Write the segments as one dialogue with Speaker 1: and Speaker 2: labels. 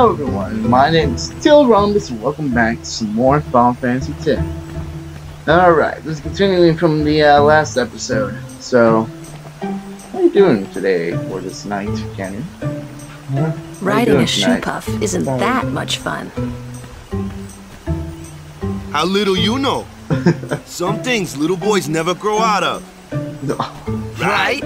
Speaker 1: Hello everyone, my name is Teal Rhombus and welcome back to some more Final Fantasy X. Alright, this is continuing from the uh, last episode. So, how are you doing today or this night, Canyon?
Speaker 2: Riding
Speaker 1: doing
Speaker 2: a shoe
Speaker 1: tonight?
Speaker 2: puff isn't that much fun.
Speaker 3: How little you know. Some things little boys never grow out of. No. Right?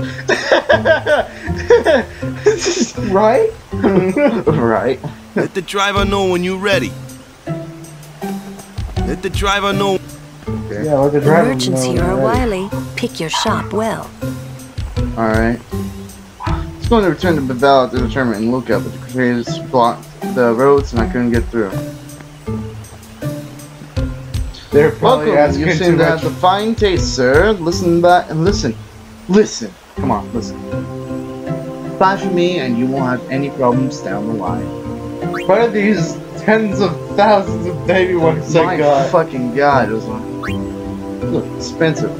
Speaker 1: right? right.
Speaker 3: Let the driver know when you're ready. Let the driver know.
Speaker 4: Yeah, like a
Speaker 2: The
Speaker 4: driver.
Speaker 2: merchants
Speaker 4: no,
Speaker 2: here are
Speaker 4: right.
Speaker 2: wily. Pick your shop well.
Speaker 1: Alright. It's going to return to Bevelle to determine and look up, but the Crusaders blocked the roads and I couldn't get through.
Speaker 4: They're probably
Speaker 1: Welcome.
Speaker 4: asking
Speaker 1: You
Speaker 4: too
Speaker 1: seem to
Speaker 4: much.
Speaker 1: have the fine taste, sir. Listen back and listen. Listen. Come on, listen. Flash me and you won't have any problems down the line.
Speaker 4: What are these tens of thousands of baby ones
Speaker 1: My
Speaker 4: I got?
Speaker 1: fucking god, it was like look expensive.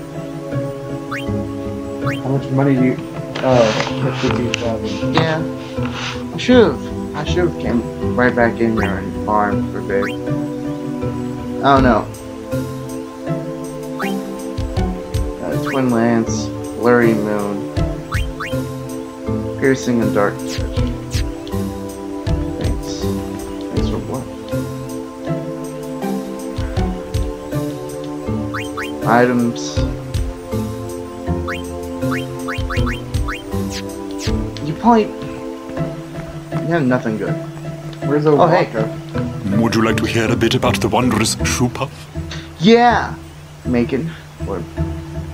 Speaker 4: How much money do you? Oh, fifteen thousand.
Speaker 1: Yeah. I should've I should've came right back in there and farmed for a bit. I don't know. Uh, Twin Lance, Blurry Moon, Piercing and Dark Touch. Thanks. Thanks for what? Items. You probably you have nothing good.
Speaker 4: Where's the
Speaker 1: Oh, hey.
Speaker 4: Wakka?
Speaker 5: Would you like to hear a bit about the wondrous shoopuf?
Speaker 1: Yeah, Maechen. Or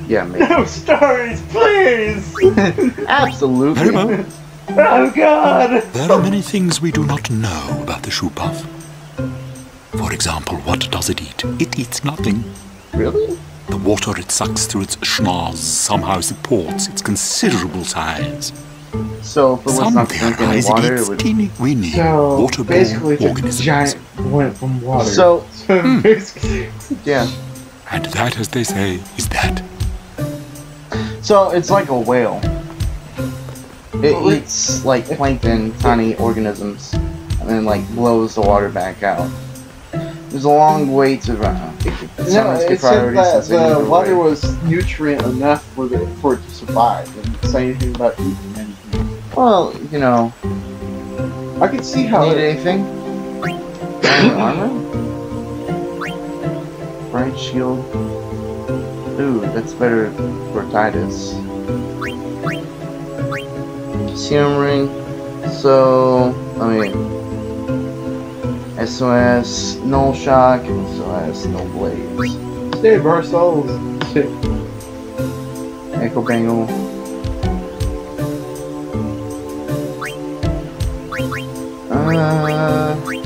Speaker 1: yeah, Maechen.
Speaker 4: No stories, please.
Speaker 1: Absolutely.
Speaker 5: Very well.
Speaker 4: Oh God.
Speaker 5: There are many things we do not know about the shoopuf. For example, what does it eat? It eats nothing.
Speaker 1: Really?
Speaker 5: The water it sucks through its schnoz somehow supports its considerable size.
Speaker 1: So if it was
Speaker 5: Some
Speaker 1: not to any
Speaker 5: theorize it
Speaker 1: water, it
Speaker 5: eats
Speaker 1: would.
Speaker 5: teeny weeny
Speaker 4: So basically,
Speaker 5: waterborne
Speaker 4: it's a giant went from water.
Speaker 1: So
Speaker 4: So hmm. basically,
Speaker 1: yeah.
Speaker 5: And that, as they say, is that.
Speaker 1: So it's like a whale. It eats like plankton, tiny organisms, and then like blows the water back out. There's a long way to run.
Speaker 4: no, it said that
Speaker 1: since they need
Speaker 4: the water was nutrient enough for the for it to survive. It didn't say anything about eating anything.
Speaker 1: Well, you know,
Speaker 4: I could see how.
Speaker 1: need
Speaker 4: It,
Speaker 1: anything? Armor? Bright shield. Ooh, that's better for Tidus. Serum ring. So, I mean, SOS, no shock, and SOS, no blades.
Speaker 4: save our souls.
Speaker 1: Echo Bangle. Uh,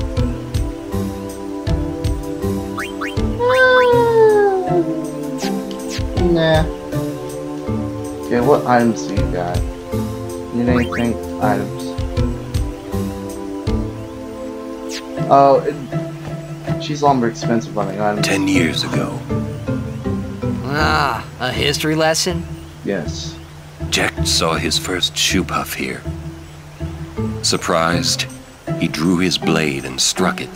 Speaker 1: nah. Okay, what items do you got? Need anything? Items. Oh, it, she's lumber expensive on the items.
Speaker 3: Ten years ago,
Speaker 6: Ah, a history lesson?
Speaker 1: Yes.
Speaker 7: Jecht saw his first shoopuf here. Surprised, he drew his blade and struck it.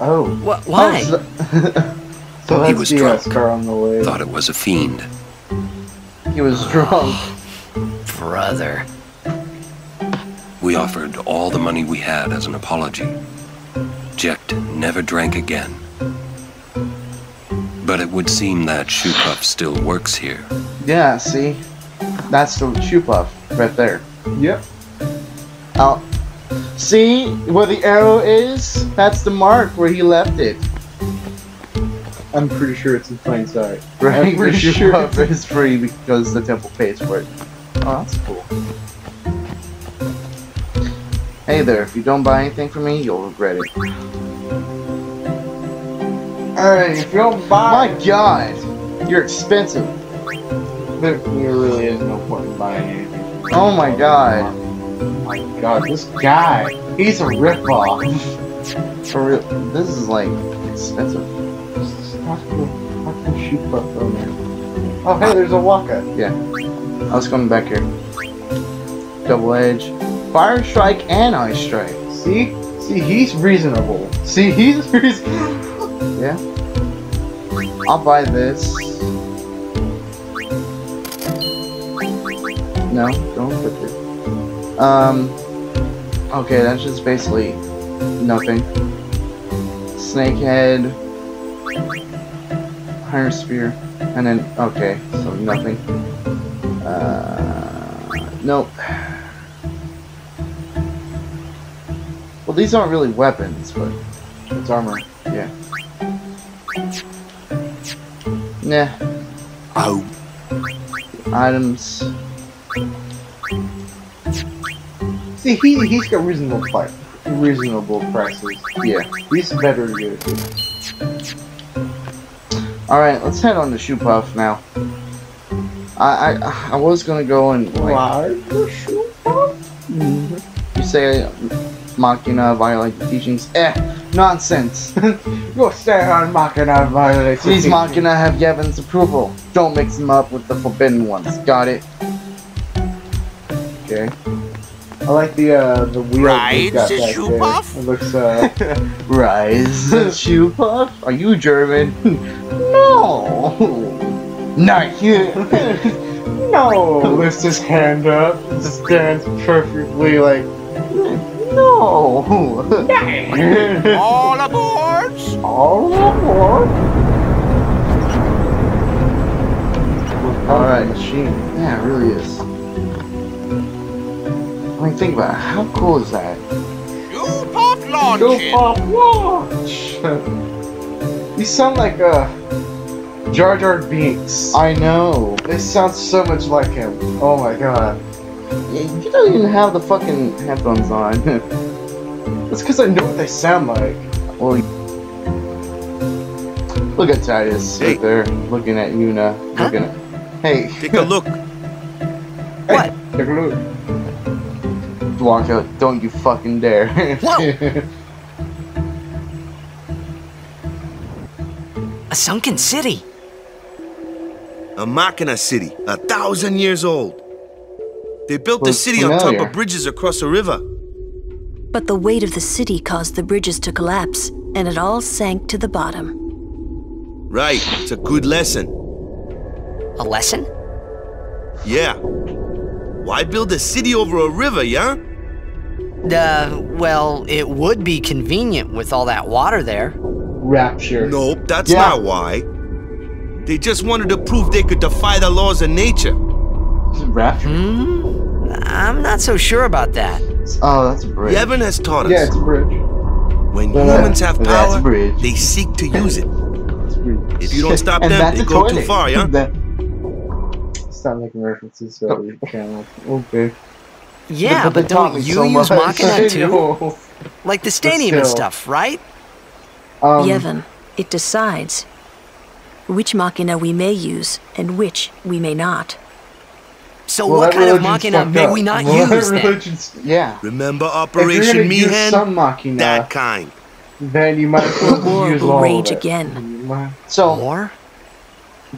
Speaker 1: Oh.
Speaker 6: What? Why?
Speaker 1: Oh, so, so
Speaker 7: He was drunk.
Speaker 1: scar on the leg.
Speaker 7: Thought it was a fiend.
Speaker 1: He was drunk.
Speaker 6: Brother.
Speaker 7: We offered all the money we had as an apology. Jecht never drank again. But it would seem that shoopuf still works here.
Speaker 1: Yeah, see? That's the shoopuf right there.
Speaker 4: Yep.
Speaker 1: Oh. See where the arrow is? That's the mark where he left it.
Speaker 4: I'm pretty sure it's in plain sight.
Speaker 1: Right?
Speaker 4: I'm pretty
Speaker 1: shoe
Speaker 4: sure.
Speaker 1: puff is free because the temple pays for it. Oh, that's cool. Hey there, if you don't buy anything from me, you'll regret it.
Speaker 4: Alright, if you don't buy,
Speaker 1: My god! You're expensive.
Speaker 4: there, there really is no point in buying anything.
Speaker 1: Oh my god.
Speaker 4: Oh my god, this guy, he's a ripoff.
Speaker 1: For real, this is like expensive.
Speaker 4: Stop fucking shoopuf on there. Oh hey, there's a Wakka. Yeah.
Speaker 1: I was coming back here. Double edge. Fire strike and ice strike.
Speaker 4: See? See, he's reasonable. See, he's reasonable.
Speaker 1: Yeah. I'll buy this. No, don't put it. Um. Okay, that's just basically nothing. Snakehead. Iron Spear. And then, okay, so nothing. Uh. Nope. Well, these aren't really weapons, but it's armor. Yeah. Nah.
Speaker 3: Oh,
Speaker 1: Items.
Speaker 4: See, he, he's got reasonable fight. Reasonable prices.
Speaker 1: Yeah.
Speaker 4: He's better to get it to.
Speaker 1: Alright, let's head on to Shoopuf now. I, I I was gonna go and like
Speaker 4: Why the shoe off?
Speaker 1: you say Machina violate the teachings. Eh, nonsense.
Speaker 4: You'll stay on Machina violates.
Speaker 1: These Machina have Yevon's approval. Don't mix them up with the forbidden ones. Got it? Okay.
Speaker 4: I like the uh the wheel
Speaker 3: Right,
Speaker 4: got back
Speaker 3: shoe
Speaker 4: there.
Speaker 3: puff?
Speaker 4: It looks uh
Speaker 1: Rise, Shoopuf? Are you German? no. Not you.
Speaker 4: no lifts his hand up, stands perfectly like
Speaker 1: no.
Speaker 3: all aboard!
Speaker 4: all aboard.
Speaker 1: Alright.
Speaker 4: machine.
Speaker 1: Yeah, it really is. I mean, think about it. How cool is that?
Speaker 3: You pop
Speaker 4: Go
Speaker 3: launching!
Speaker 4: pop launch. you sound like uh Jar Jar Binks.
Speaker 1: I know.
Speaker 4: They sound so much like him. Oh my god.
Speaker 1: You don't even have the fucking headphones on.
Speaker 4: That's because I know what they sound like.
Speaker 1: well, look at Tidus
Speaker 3: Hey.
Speaker 1: right there, looking at Yuna,
Speaker 6: Huh?
Speaker 1: looking at. Hey,
Speaker 3: Take a look.
Speaker 6: What?
Speaker 4: Take a look.
Speaker 1: Blanca, don't you fucking dare.
Speaker 6: Whoa! A sunken city.
Speaker 3: A Machina city, a thousand years old. They built the
Speaker 1: Looks
Speaker 3: city on top of bridges across a river.
Speaker 2: But the weight of the city caused the bridges to collapse, and it all sank to the bottom.
Speaker 3: Right, it's a good lesson.
Speaker 6: A lesson?
Speaker 3: Yeah. Why build a city over a river, yeah?
Speaker 6: Uh, well, it would be convenient with all that water there.
Speaker 4: Rapture.
Speaker 3: Nope, that's
Speaker 1: Yeah.
Speaker 3: not why. They just wanted to prove they could defy the laws of nature.
Speaker 1: Rapture?
Speaker 6: Hmm? I'm not so sure about that.
Speaker 1: Oh, that's a bridge.
Speaker 3: Yevon has taught us
Speaker 4: Yeah, it's a bridge.
Speaker 3: when
Speaker 4: Yeah,
Speaker 3: humans have power, they seek to use it.
Speaker 4: It's a bridge.
Speaker 3: If you don't stop them, they
Speaker 1: a
Speaker 3: go too far, yeah?
Speaker 1: That-
Speaker 4: Stop making references to
Speaker 1: Oh.
Speaker 4: other channels. Okay.
Speaker 6: Yeah,
Speaker 1: But
Speaker 6: but,
Speaker 1: they taught
Speaker 6: don't you
Speaker 1: so
Speaker 6: use. Machina too? Like the stadium and stuff, right?
Speaker 4: Um,
Speaker 2: Yevon, it decides which machina we may use and which we may not.
Speaker 6: So
Speaker 4: well,
Speaker 6: what kind of Machina may
Speaker 4: up.
Speaker 6: we not
Speaker 4: Well,
Speaker 6: use then?
Speaker 1: Yeah.
Speaker 3: Remember Operation
Speaker 4: gonna
Speaker 3: Mihen?
Speaker 4: some Machina,
Speaker 3: That kind.
Speaker 4: then you might as well use all
Speaker 2: rage
Speaker 4: of it.
Speaker 2: again.
Speaker 1: So,
Speaker 6: War?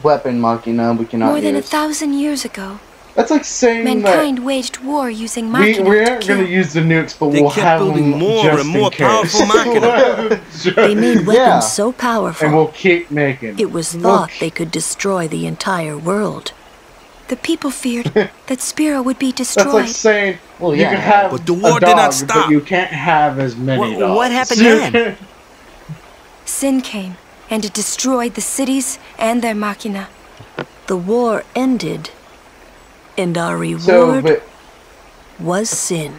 Speaker 1: weapon Machina we cannot use.
Speaker 8: More than a thousand years ago,
Speaker 4: That's like saying
Speaker 8: mankind waged war using
Speaker 4: that we,
Speaker 8: machina
Speaker 4: we
Speaker 8: to
Speaker 4: aren't going to use the nukes, but
Speaker 3: They
Speaker 4: we'll
Speaker 3: kept
Speaker 4: have
Speaker 3: building
Speaker 4: them
Speaker 3: more
Speaker 4: just
Speaker 3: and
Speaker 4: in
Speaker 3: more
Speaker 4: case.
Speaker 3: powerful Machina.
Speaker 4: We'll have them just-
Speaker 2: They made weapons
Speaker 1: Yeah.
Speaker 2: so powerful,
Speaker 4: and we'll keep making.
Speaker 2: it was
Speaker 4: We'll
Speaker 2: thought
Speaker 4: keep-
Speaker 2: they could destroy the entire world.
Speaker 8: The people feared that Spira would be destroyed.
Speaker 4: That's
Speaker 8: destroyed.
Speaker 4: like saying
Speaker 1: Well,
Speaker 4: you
Speaker 1: yeah.
Speaker 4: can have
Speaker 3: But the
Speaker 4: a
Speaker 3: war did not stop.
Speaker 4: but you can't have as many
Speaker 6: What-
Speaker 4: dogs.
Speaker 6: what happened
Speaker 4: You
Speaker 6: then?
Speaker 8: Sin came, and it destroyed the cities and their machina.
Speaker 2: The war ended, and our
Speaker 4: So,
Speaker 2: reward
Speaker 4: but
Speaker 2: was sin.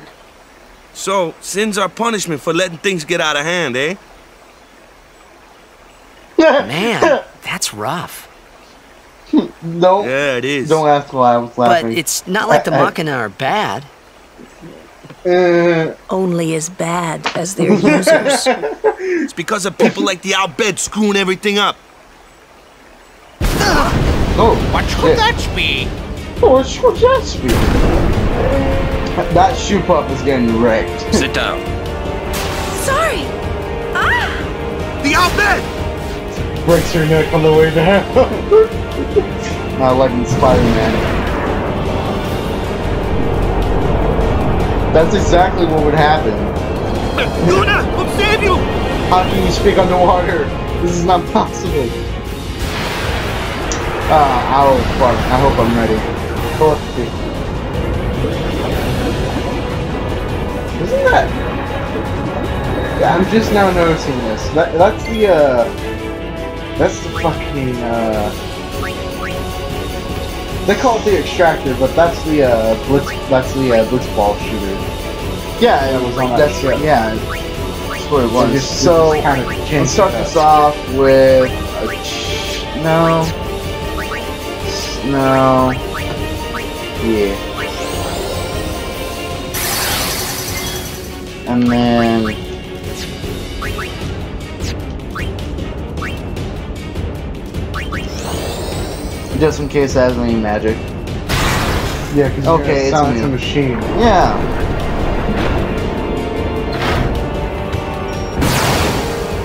Speaker 3: So, sin's our punishment for letting things get out of hand, eh?
Speaker 6: Man, that's rough.
Speaker 1: no,
Speaker 3: Yeah, it is.
Speaker 1: don't ask why I was laughing.
Speaker 6: But it's not like the
Speaker 1: I- I-
Speaker 6: Machina are bad.
Speaker 4: uh,
Speaker 2: Only as bad as their users.
Speaker 3: It's because of people like the Al Bhed screwing everything up.
Speaker 1: oh,
Speaker 3: What
Speaker 1: shit.
Speaker 3: that be?
Speaker 1: Oh, it's what that speak? That shoopuf is getting wrecked.
Speaker 7: Sit down.
Speaker 8: Sorry! Ah!
Speaker 3: The Al Bhed!
Speaker 4: breaks her neck on the way down.
Speaker 1: Not like in Spider-Man. That's exactly what would happen.
Speaker 3: Yuna, come save you!
Speaker 4: How can you speak underwater? This is not possible. Ah, oh fuck. I hope I'm ready. It. Isn't that? Yeah, I'm just now noticing this. That, that's the uh, that's the fucking uh. They call it the extractor, but that's the uh, blitz. That's the uh, blitzball shooter.
Speaker 1: Yeah, it
Speaker 4: was on that
Speaker 1: that's
Speaker 4: ship.
Speaker 1: yeah. That's what it
Speaker 4: So
Speaker 1: was.
Speaker 4: just-
Speaker 1: So,
Speaker 4: kind of
Speaker 1: let's start
Speaker 4: it
Speaker 1: this off with a ch- no, no, yeah, and then just in case it has any magic.
Speaker 4: Yeah, because
Speaker 1: Okay, it's
Speaker 4: a machine.
Speaker 1: Yeah.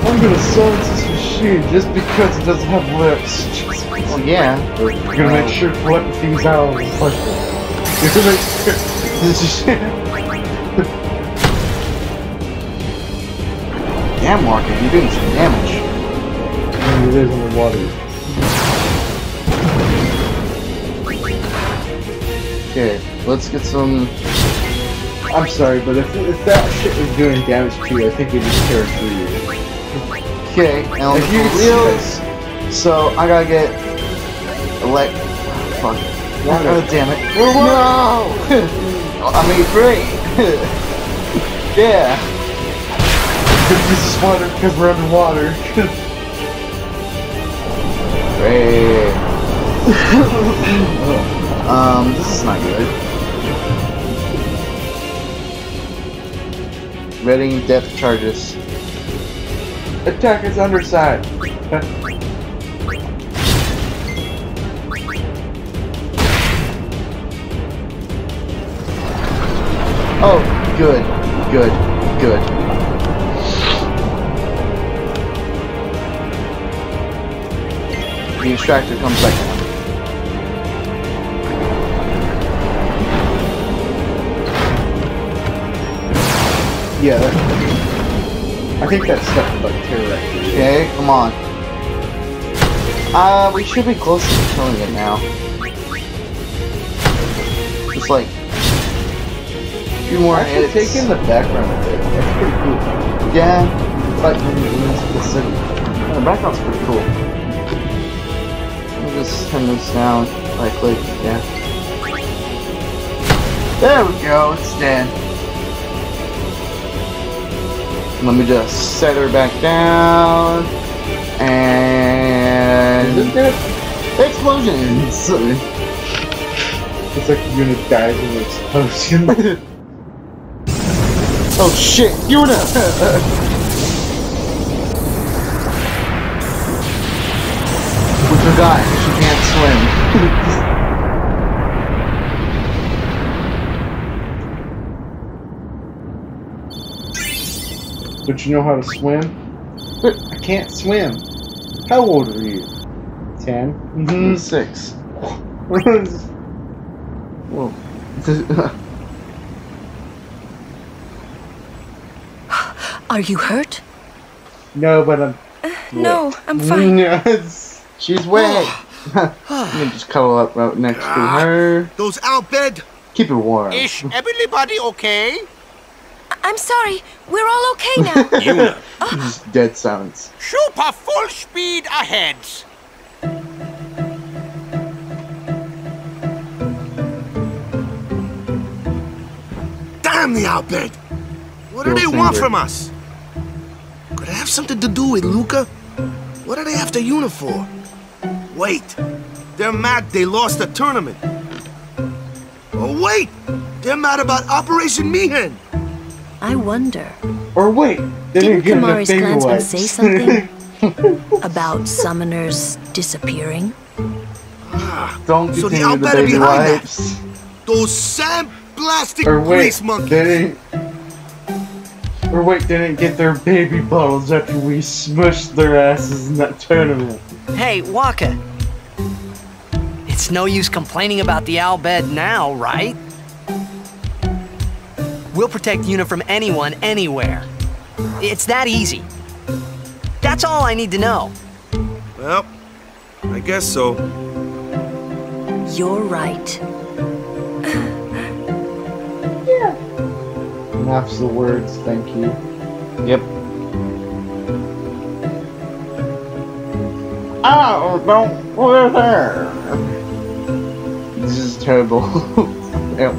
Speaker 4: I'm gonna silence this machine just because it doesn't have lips.
Speaker 1: Well, yeah.
Speaker 4: We're gonna make sure to let things out of the question.
Speaker 1: Damn, Walker, you're doing some damage.
Speaker 4: it is in the water.
Speaker 1: Okay, let's get some.
Speaker 4: I'm sorry, but if, if that shit is doing damage to you, I think it just carried through you.
Speaker 1: Okay, and
Speaker 4: If you
Speaker 1: the
Speaker 4: can see
Speaker 1: wheels. So I gotta get. Elect. Fuck.
Speaker 4: Water.
Speaker 1: Oh, damn it. No! I mean, great! yeah!
Speaker 4: this is water because we're underwater.
Speaker 1: Great. um, this is not good. Ready depth charges.
Speaker 4: Attack its underside.
Speaker 1: Oh, good, good, good. The extractor comes second.
Speaker 4: Yeah, I think that's stuff like T-Rex.
Speaker 1: Okay, come on. Uh, we should be close to killing it now. Just like few more
Speaker 4: Actually, take in the background of it. That's pretty cool.
Speaker 1: Yeah,
Speaker 4: It's like when you lose the city.
Speaker 1: yeah, the background's pretty cool. Let me just turn this down. Right click, yeah. There we go, it's dead. Let me just set her back down. And
Speaker 4: that?
Speaker 1: explosions.
Speaker 4: It's like the unit dies in the explosion.
Speaker 1: oh shit, Yuna! we forgot she can't swim.
Speaker 4: but you know how to swim? I can't swim. How old are you? 10?
Speaker 1: Mm-hmm. Six. Whoa.
Speaker 2: Are you hurt?
Speaker 4: no, but I'm.
Speaker 8: Uh, no, I'm fine.
Speaker 4: Yes.
Speaker 1: She's wet. Let me just cuddle up right next to ah, her.
Speaker 3: Those Al Bhed?
Speaker 1: Keep it warm.
Speaker 9: Is everybody okay?
Speaker 8: I'm sorry. We're all okay now.
Speaker 7: Yuna,
Speaker 1: Just dead silence.
Speaker 9: Super full speed ahead.
Speaker 3: Damn the Al Bhed! What do they want from us? Could it have something to do with Luca? What are they after Yuna for? Wait, they're mad they lost the tournament. Oh wait, they're mad about Operation Mi'ihen.
Speaker 2: I wonder.
Speaker 4: Or wait, they
Speaker 2: Didn't
Speaker 4: didn't give him the
Speaker 2: Kimahri's
Speaker 4: baby
Speaker 2: clansmen say something about summoners disappearing?
Speaker 1: Ah, Don't
Speaker 3: So the
Speaker 1: continue the
Speaker 3: outbetter
Speaker 1: baby
Speaker 3: behind that.
Speaker 1: wipes.
Speaker 3: Those sand blasting
Speaker 4: or wait,
Speaker 3: grease monkeys.
Speaker 4: they didn't. Or wait, didn't get their baby bottles after we smushed their asses in that tournament.
Speaker 6: Hey, Wakka. It's no use complaining about the Al Bhed now, right? We'll protect Yuna from anyone, anywhere. It's that easy. That's all I need to know.
Speaker 3: Well, I guess so.
Speaker 2: You're right.
Speaker 4: Enough's the words, thank you.
Speaker 1: Yep. Oh, don't go there. This is terrible. Yep.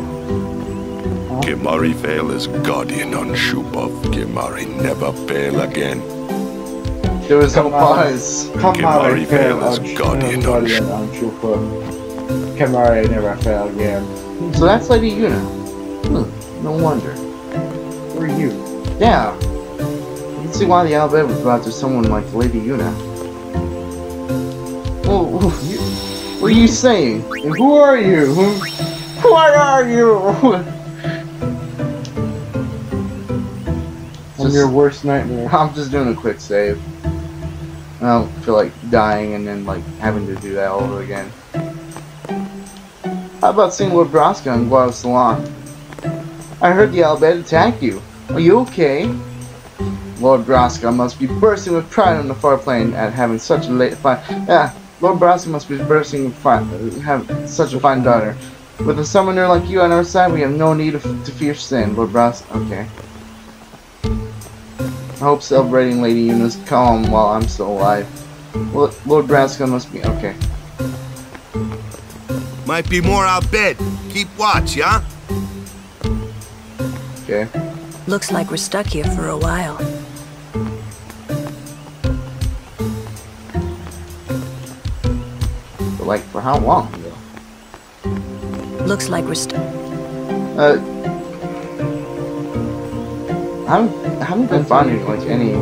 Speaker 5: Kimahri fail as guardian on Shoopuf. Kimahri never fail again.
Speaker 1: There was no
Speaker 4: Come on.
Speaker 1: pause.
Speaker 4: Come on,
Speaker 5: Kimahri fail
Speaker 4: on
Speaker 5: as guardian on
Speaker 4: guardian on Shoopuf. Kimahri never fail again.
Speaker 1: So that's Lady Yuna. Hmm, no wonder.
Speaker 4: Who are you?
Speaker 1: Yeah. You can see why the Al Bhed was brought to someone like Lady Yuna. Well, you, what are you saying?
Speaker 4: And who are you? Who?
Speaker 1: What are you?
Speaker 4: I'm your worst nightmare.
Speaker 1: I'm just doing a quick save. I don't feel like dying and then like having to do that all over again. How about seeing Lord Braska in Guadosalam? I heard the Al Bhed attack you. Are you okay? Lord Braska must be bursting with pride on the far plane at having such a late fine. Yeah, Lord Braska must be bursting with fine, have such a fine daughter. With a summoner like you on our side, we have no need of, to fear sin, Lord Braska. Okay. I hope celebrating Lady Yuna's calm while I'm still alive. Lord, Lord Braska must be okay.
Speaker 3: Might be more Al Bhed. Keep watch, yeah?
Speaker 1: Okay.
Speaker 2: Looks like we're stuck here for a while.
Speaker 1: But like, for how long though?
Speaker 2: Looks like we're stuck.
Speaker 1: Uh, I haven't, I haven't been finding like any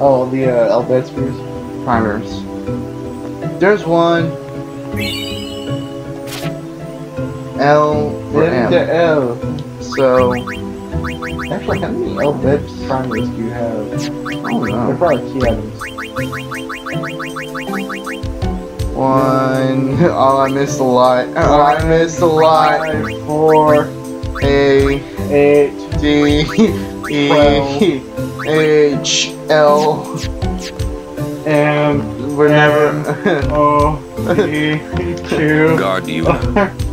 Speaker 4: Oh, the uh, Al Bhed spears.
Speaker 1: primers. There's one. L for
Speaker 4: Then the
Speaker 1: M.
Speaker 4: L.
Speaker 1: So
Speaker 4: Actually, how many Al Bhed primers do you have?
Speaker 1: Oh, I don't
Speaker 4: They're probably key items.
Speaker 1: One. Oh, I missed a lot. Oh, I missed a lot.
Speaker 4: Five, four,
Speaker 1: A
Speaker 4: eight,
Speaker 1: D E H L.
Speaker 4: M,
Speaker 1: We're never
Speaker 4: O, P, Q.
Speaker 7: Guard you.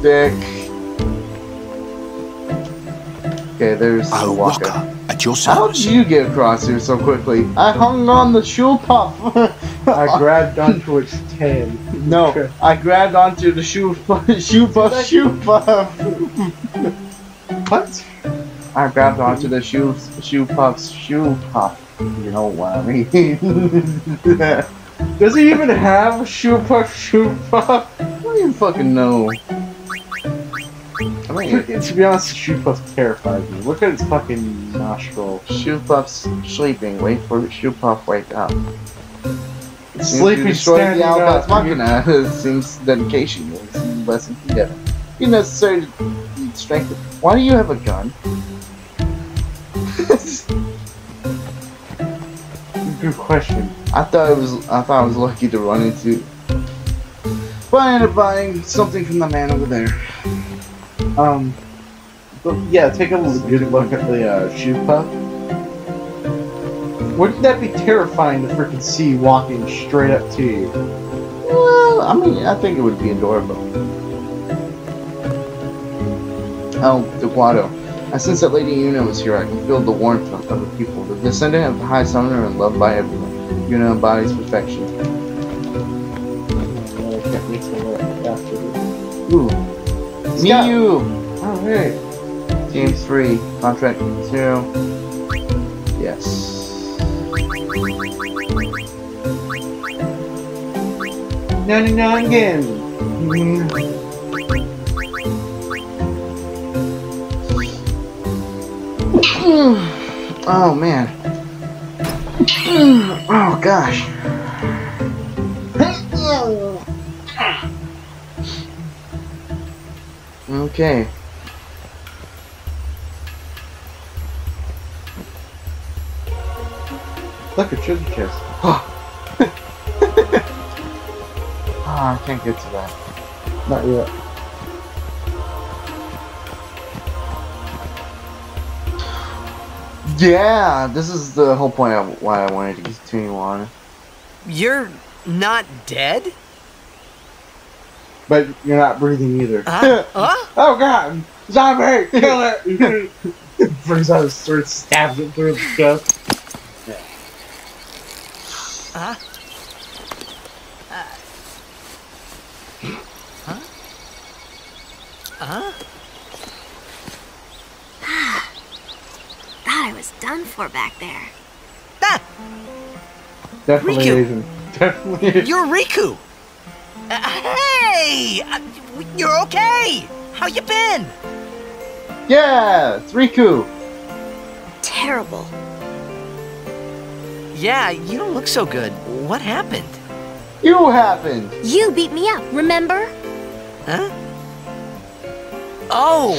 Speaker 1: Dick. Okay, there's the
Speaker 5: I'll
Speaker 1: walker.
Speaker 5: O'aka at your service.
Speaker 1: How did you get across here so quickly? I hung on the shoopuf.
Speaker 4: I grabbed onto its tail.
Speaker 1: no, I grabbed onto the shoe puff, shoopuf, shoe puff.
Speaker 4: What?
Speaker 1: I grabbed onto the shoe, shoopuf's shoe puff. You know what I mean?
Speaker 4: Does he even have a shoe puff, shoe puff?
Speaker 1: I don't even fucking know.
Speaker 4: To be honest, the shoopuf terrifies me. Look at its fucking nostril.
Speaker 1: shoopuf's sleeping. Wait for shoopuf wake up.
Speaker 4: It's sleeping, standing
Speaker 1: the
Speaker 4: up.
Speaker 1: Machina. It seems dedication is less than together. You necessary to strength. Why do you have a gun?
Speaker 4: Good question.
Speaker 1: I thought it was. I thought I was lucky to run into. But I ended up buying something from the man over there.
Speaker 4: Um, but yeah, take a good look at the uh, shoe puff. Wouldn't that be terrifying to freaking see walking straight up to you?
Speaker 1: Well, I mean, I think it would be adorable. Oh, the Guado. I sense that Lady Yuna was here. I can feel the warmth of, the people. The descendant of the High Summoner and loved by everyone. Yuna embodies perfection.
Speaker 4: Oh.
Speaker 1: Ooh.
Speaker 4: Scott.
Speaker 1: Miyu!
Speaker 4: Oh, hey.
Speaker 1: Game 3. Contract 0. Yes.
Speaker 4: Ninety-nine again. Mm.
Speaker 1: Oh, man. Mm. Oh, gosh. Okay.
Speaker 4: Look, a treasure chest.
Speaker 1: Ah, I can't get to that.
Speaker 4: Not yet.
Speaker 1: Yeah, this is the whole point of why I wanted to continue on.
Speaker 6: You're not dead?
Speaker 4: But you're not breathing either.
Speaker 6: Huh? huh?
Speaker 4: oh god! Zombie! Kill it! Brings out his sword, stabs it through the chest.
Speaker 6: Huh? Huh?
Speaker 10: Thought I was done for back there.
Speaker 6: Ah,
Speaker 4: Definitely
Speaker 6: Rikku.
Speaker 4: Asian. Definitely Asian.
Speaker 6: you're Rikku. Uh, hey, uh, you're okay. How you been?
Speaker 1: Yeah, it's Rikku.
Speaker 10: Terrible.
Speaker 6: Yeah, you don't look so good. What happened?
Speaker 1: You happened.
Speaker 10: You beat me up, remember?
Speaker 6: Huh? Oh,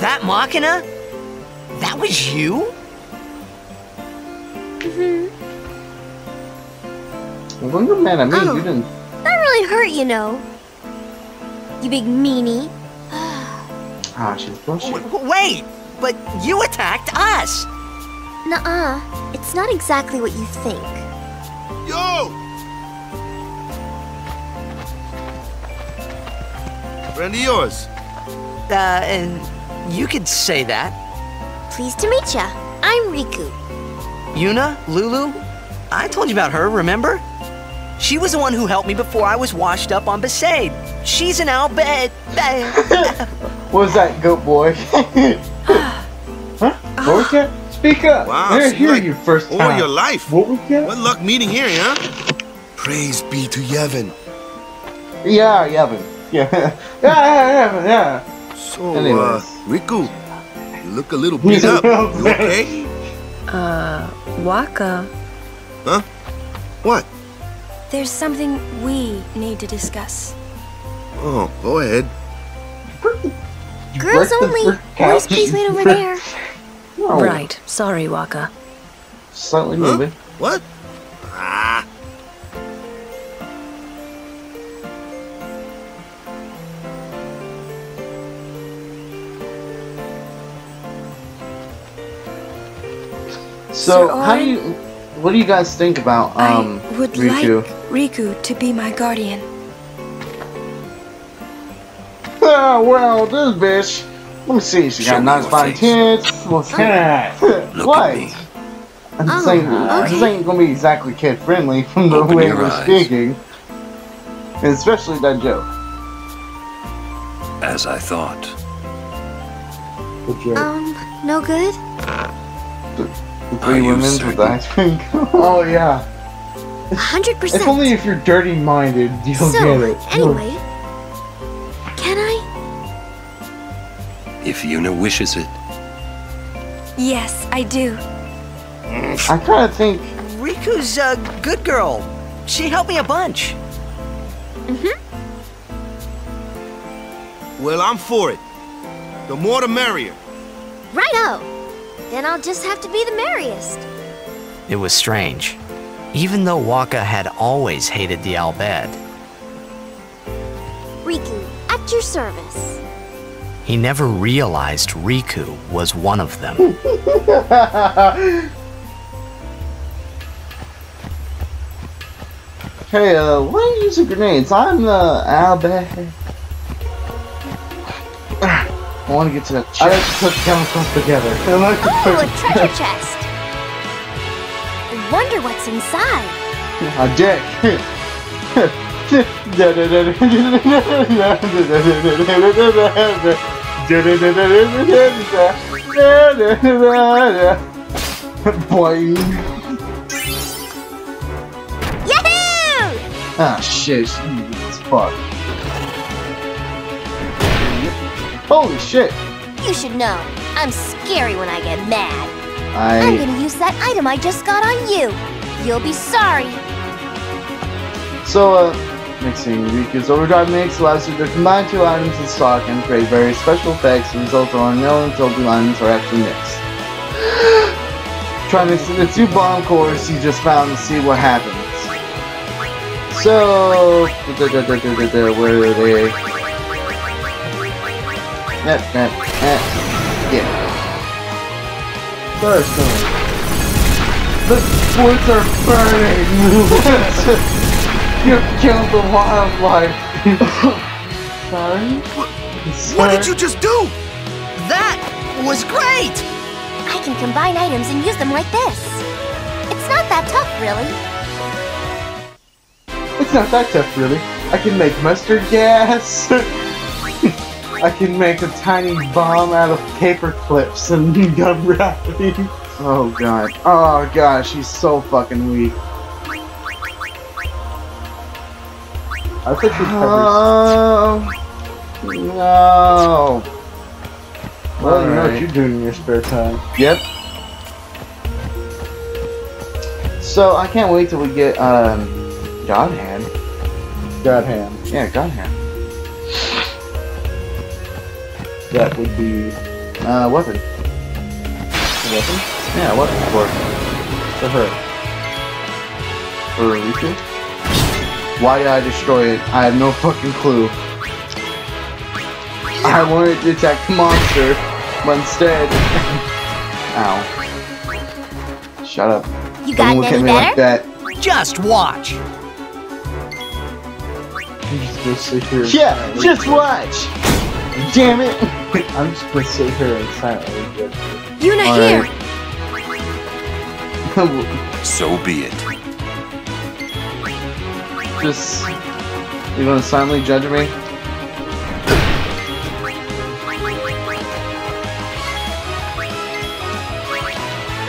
Speaker 6: that Machina? That was you?
Speaker 10: hmm
Speaker 1: Well, don't get mad at.
Speaker 10: Oh.
Speaker 1: You didn't.
Speaker 10: That really hurt, you know. You big meanie.
Speaker 1: Ah, she's bullshit.
Speaker 6: W- w- wait, but you attacked us.
Speaker 10: Nuh-uh. It's not exactly what you think.
Speaker 3: Yo! Friend of yours.
Speaker 6: Uh, and you could say that.
Speaker 10: Pleased to meet ya. I'm Rikku.
Speaker 6: Yuna, Lulu, I told you about her, remember? She was the one who helped me before I was washed up on Besaid. She's an Al Bhed.
Speaker 1: What was that, goat boy? huh? What was that? Speak up.
Speaker 3: Wow,
Speaker 1: I didn't hear
Speaker 3: like
Speaker 1: you first
Speaker 3: All your life.
Speaker 4: What was that?
Speaker 3: What luck meeting here, huh? Praise be to Yevon.
Speaker 1: Yeah, Yevon. Yeah. yeah, yeah, yeah, yeah.
Speaker 3: So,
Speaker 1: Anyways.
Speaker 3: uh, Rikku, you look a little
Speaker 4: He's
Speaker 3: beat up. You okay?
Speaker 2: Uh, Wakka.
Speaker 3: Huh? What?
Speaker 8: There's something we need to discuss.
Speaker 3: Oh, go ahead.
Speaker 10: Girls only. Boys please wait over there.
Speaker 1: No.
Speaker 2: Right. Sorry, Wakka.
Speaker 1: Slightly
Speaker 3: Huh?
Speaker 1: moving.
Speaker 3: What? Ah.
Speaker 1: So,
Speaker 8: Sir
Speaker 1: how do you. What do you guys think about um
Speaker 8: I would
Speaker 1: Rikku?
Speaker 8: like Rikku to be my guardian.
Speaker 1: Ah, well, this bitch. Let me see. She
Speaker 7: Show
Speaker 1: got
Speaker 7: me
Speaker 1: nice
Speaker 7: your
Speaker 1: fine
Speaker 7: face.
Speaker 1: tits.
Speaker 4: What's that?
Speaker 7: Look
Speaker 1: what?
Speaker 7: at me.
Speaker 10: Oh,
Speaker 1: saying this ain't gonna be exactly kid friendly from the
Speaker 7: Open
Speaker 1: way
Speaker 7: your
Speaker 1: we're
Speaker 7: eyes.
Speaker 1: speaking, and especially that joke.
Speaker 7: As I thought.
Speaker 10: Um, no good?
Speaker 1: The
Speaker 7: Are
Speaker 1: three
Speaker 7: you
Speaker 1: women's with the ice cream.
Speaker 4: oh yeah.
Speaker 10: A hundred
Speaker 4: If only if you're dirty-minded, you'll
Speaker 10: So,
Speaker 4: get it.
Speaker 10: anyway.
Speaker 7: If Yuna wishes it.
Speaker 8: Yes, I do.
Speaker 1: I kind of think
Speaker 6: Rikku's a good girl. She helped me a bunch. Mhm.
Speaker 3: Well, I'm for it. The more the merrier.
Speaker 10: Righto. Then I'll just have to be the merriest.
Speaker 6: It was strange. Even though Wakka had always hated the Albed,
Speaker 10: Rikku, at your service.
Speaker 6: He never realized Rikku was one of them.
Speaker 1: Hey, uh, why are you using grenades? I'm the Albert. I want to get to that
Speaker 4: I like to put chemicals together. I like to
Speaker 10: Oh,
Speaker 4: put
Speaker 10: a treasure chest. I wonder what's inside.
Speaker 1: A dick. Boy.
Speaker 10: Yahoo!
Speaker 1: Ah, shit. She's evil as fuck. Holy shit.
Speaker 10: You should know, I'm scary when I get mad. I'm gonna use that item I just got on you. You'll be sorry.
Speaker 1: So, uh, mixing Rikku's Overdrive Mix allows you to combine two items in stock and create various special effects that result on no until the items are actually mixed. Try mixing the two bomb cores you just found to see what happens. So, where are they? Yep, yep, yep, yeah.
Speaker 4: First, one.
Speaker 1: The woods are burning! you killed the wildlife! Sorry?
Speaker 3: What did you just do?
Speaker 6: That was great!
Speaker 10: I can combine items and use them like this. It's not that tough, really.
Speaker 1: It's not that tough, really. I can make mustard gas. I can make a tiny bomb out of paper clips and gum wrapping. Oh god. Oh gosh, she's so fucking weak.
Speaker 4: I think she
Speaker 1: Oh
Speaker 4: covers.
Speaker 1: no.
Speaker 4: Well, you know what you're doing in your spare time.
Speaker 1: Yep. So I can't wait till we get um God Hand.
Speaker 4: God hand.
Speaker 1: Yeah, God Hand.
Speaker 4: That would be
Speaker 1: Uh, weapon.
Speaker 4: a weapon
Speaker 1: Yeah, weapon for
Speaker 4: for her.
Speaker 1: for Rikku. Why did I destroy it? I have no fucking clue. I wanted to attack the monster, but instead, ow. Shut up.
Speaker 10: You got
Speaker 1: Don't look
Speaker 10: any
Speaker 1: at me like
Speaker 10: better?
Speaker 1: that.
Speaker 6: Just watch.
Speaker 4: I'm just gonna sit here.
Speaker 1: Yeah,
Speaker 4: silently
Speaker 1: just watch. Damn it.
Speaker 4: I'm just gonna sit here and silently judge her.
Speaker 8: Yuna,
Speaker 1: Alright.
Speaker 8: here!
Speaker 7: So be it.
Speaker 1: Just you gonna silently judge me?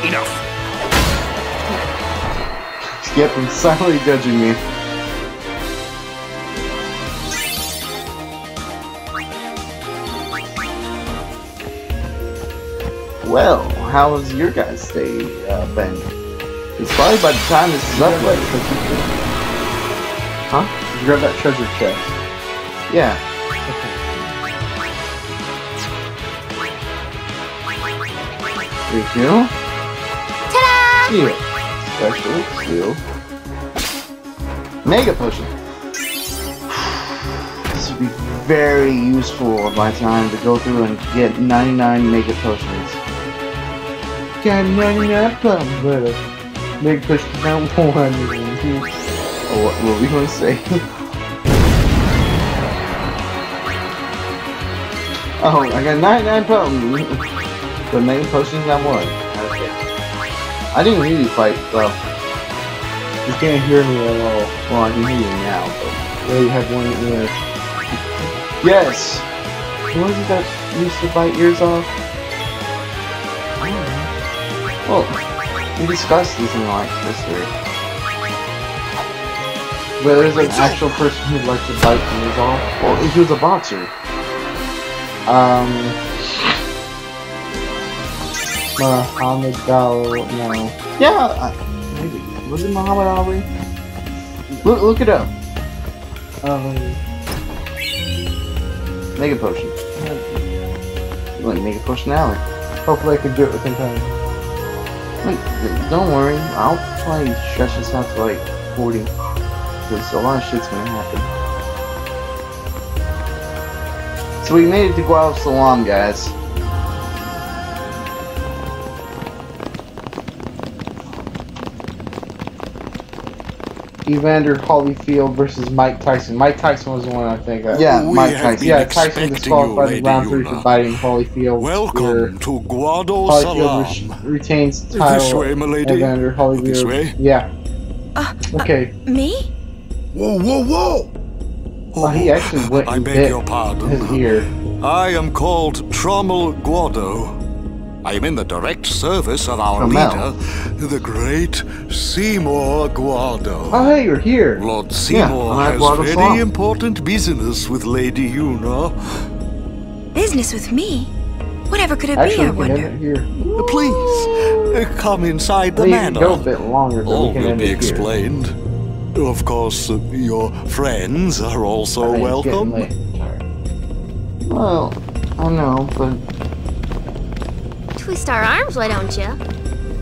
Speaker 7: Enough.
Speaker 1: Yep, I'm silently judging me. Well, how has your guys' day uh, been? It's probably by the time this is up, like, huh?
Speaker 4: Did you grab that treasure chest?
Speaker 1: Yeah. Refuel?
Speaker 10: Ta-da!
Speaker 1: Seal. Special seal. Mega potion. This would be very useful by the time to go through and get 99 mega potions.
Speaker 4: Got 99 pounds, but big push to one.
Speaker 1: Oh, what were we gonna say? oh, I got 99 potions. But mega potions I won. Okay. I didn't really fight, though.
Speaker 4: You can't hear me at all.
Speaker 1: Well, I can hear you now, but...
Speaker 4: Yeah, you have one ear.
Speaker 1: Yes! Who was it that used to bite ears off? Oh, well, we discussed these in like history.
Speaker 4: But there's an actual person who likes to bite ears off.
Speaker 1: Well, he was a boxer.
Speaker 4: Um, Muhammad Ali. No.
Speaker 1: Yeah, maybe. Was it Muhammad Ali? Look, look it up.
Speaker 4: Um,
Speaker 1: Mega Potion. Like Mega Potion Alley.
Speaker 4: hopefully I can do it within time.
Speaker 1: Like, don't worry, I'll probably stretch this out to like 40. Because a lot of shit's gonna happen. So we made it to Guadosalam, guys.
Speaker 4: Evander Holyfield versus Mike Tyson. Mike Tyson was the one I think. Of.
Speaker 1: Yeah,
Speaker 5: We
Speaker 1: Mike Tyson.
Speaker 4: Yeah, Tyson
Speaker 5: expecting
Speaker 4: disqualified
Speaker 5: you,
Speaker 4: in round three for
Speaker 5: Yuna.
Speaker 4: biting Holyfield.
Speaker 5: Welcome to Guado
Speaker 4: Holyfield
Speaker 5: Salam.
Speaker 4: re- retains the
Speaker 5: This
Speaker 4: title.
Speaker 5: way, my lady.
Speaker 4: Evander Holyfield.
Speaker 5: This way.
Speaker 4: Yeah.
Speaker 8: Uh,
Speaker 4: Okay.
Speaker 8: Me?
Speaker 3: Whoa, whoa, whoa!
Speaker 4: Well, he actually went
Speaker 5: I beg your pardon.
Speaker 4: his ear.
Speaker 5: I am called Tromell Guado. I am in the direct service of our
Speaker 1: Tromell.
Speaker 5: leader, the great Seymour Guado.
Speaker 4: Oh, hey, you're here.
Speaker 5: Lord Seymour
Speaker 1: I'm at
Speaker 5: has
Speaker 1: Guado
Speaker 5: very
Speaker 1: Salam.
Speaker 5: important business with Lady Yuna.
Speaker 8: Business with me? Whatever could it be, I
Speaker 4: we can end
Speaker 8: wonder?
Speaker 4: it here.
Speaker 5: Please, uh, come inside the
Speaker 4: We can
Speaker 5: manor.
Speaker 4: go a bit longer, but
Speaker 5: All
Speaker 4: we can
Speaker 5: will
Speaker 4: end
Speaker 5: be
Speaker 4: it here.
Speaker 5: Explained. Of course, uh, your friends are also
Speaker 4: I think it's getting
Speaker 5: welcome.
Speaker 1: Well, I know, but
Speaker 10: Twist our arms, why don't you?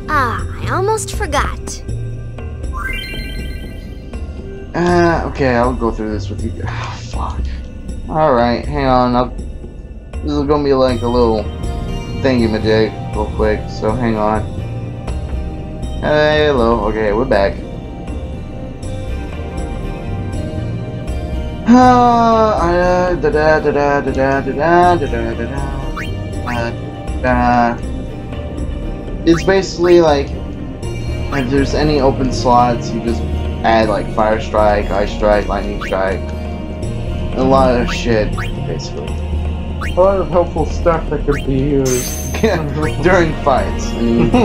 Speaker 10: Ah, I almost forgot.
Speaker 1: uh, okay, I'll go through this with you. Ah, fuck. All right, hang on. I'll, this is gonna be like a little thingy majig. real quick, so hang on. Hello, okay, we're back. Da da da da da da da da da da da da. It's basically like if there's any open slots, you just add like fire strike, ice strike, lightning strike, a lot of shit, basically.
Speaker 4: A lot of helpful stuff that could be used.
Speaker 1: during fights. I mean,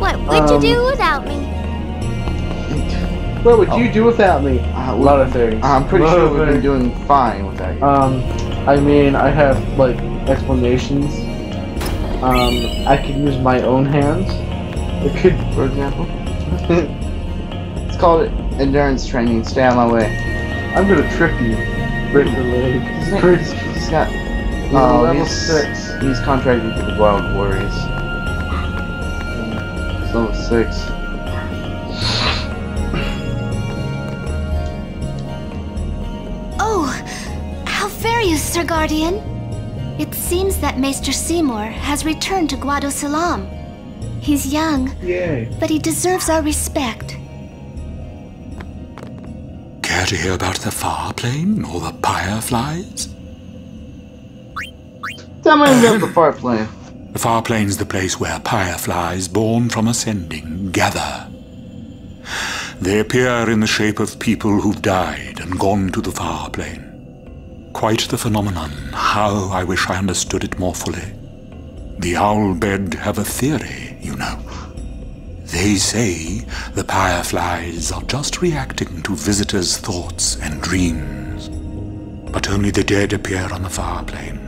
Speaker 10: What would
Speaker 4: Um,
Speaker 10: you do without me?
Speaker 4: What would you do without me?
Speaker 1: uh,
Speaker 4: A lot of things.
Speaker 1: I'm pretty sure we've been doing fine without you.
Speaker 4: Um, I mean, I have like explanations. Um, I could use my own hands. I could,
Speaker 1: for example. it's called endurance training. Stay out of my way.
Speaker 4: I'm gonna trip you. Break your leg.
Speaker 1: He's, he's- he's got.
Speaker 4: He's
Speaker 1: oh,
Speaker 4: level
Speaker 1: he's,
Speaker 4: six.
Speaker 1: He's contracted to the Wild Warriors. He's level six.
Speaker 10: Sir Guardian. It seems that Maester Seymour has returned to Guadosalam. He's young,
Speaker 4: Yay.
Speaker 10: but he deserves our respect.
Speaker 5: Care to hear about the far plane or the pyre flies?
Speaker 1: Tell me about the far plane.
Speaker 5: The far plane's the place where pyre flies, born from ascending, gather. They appear in the shape of people who've died and gone to the far plane. Quite the phenomenon. How I wish I understood it more fully. The Al Bhed have a theory, you know. They say the pyre flies are just reacting to visitors' thoughts and dreams. But only the dead appear on the far plane.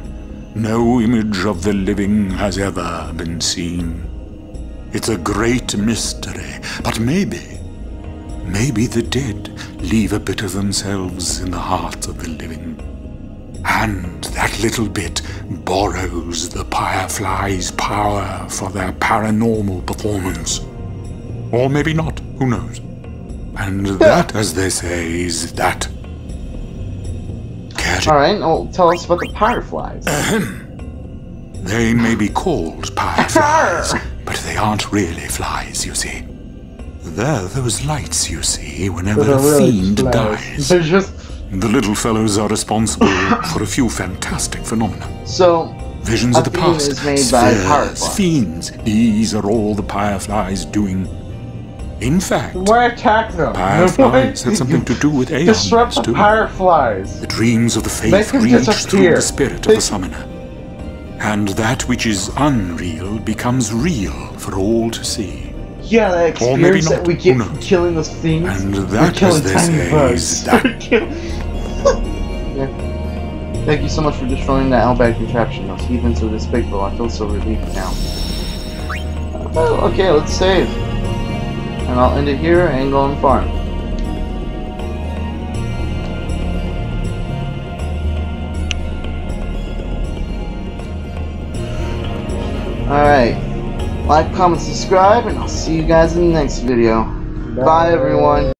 Speaker 5: No image of the living has ever been seen. It's a great mystery, but maybe, maybe the dead leave a bit of themselves in the hearts of the living. And that little bit borrows the pyre fly's power for their paranormal performance. Or maybe not, who knows? And that, as they say, is that. Care
Speaker 1: Alright, well, tell us about the pyre flies.
Speaker 5: They may be called pyre flies, but they aren't really flies, you see. They're those lights you see whenever a fiend dies.
Speaker 4: They're just
Speaker 5: The little fellows are responsible for a few fantastic phenomena.
Speaker 1: So,
Speaker 5: Visions of the past,
Speaker 1: is made
Speaker 5: spheres, fiends. These are all the pyre flies doing. In fact,
Speaker 4: why attack them?
Speaker 5: pyre flies had something to do with aeons
Speaker 4: Disrupt the
Speaker 5: too.
Speaker 4: fireflies.
Speaker 5: The dreams of the faith reach through the spirit of the summoner. And that which is unreal becomes real for all to see.
Speaker 4: Yeah, that experience that we get from killing those things.
Speaker 5: And
Speaker 4: We're
Speaker 5: that,
Speaker 4: killing
Speaker 5: as they
Speaker 4: tiny bugs. We're
Speaker 1: thank you so much for destroying that Al Bhed contraption. Those heathens are despicable. I feel so relieved now. Well, okay, let's save. And I'll end it here and go on farm. Alright. Like, comment, subscribe, and I'll see you guys in the next video. Bye everyone.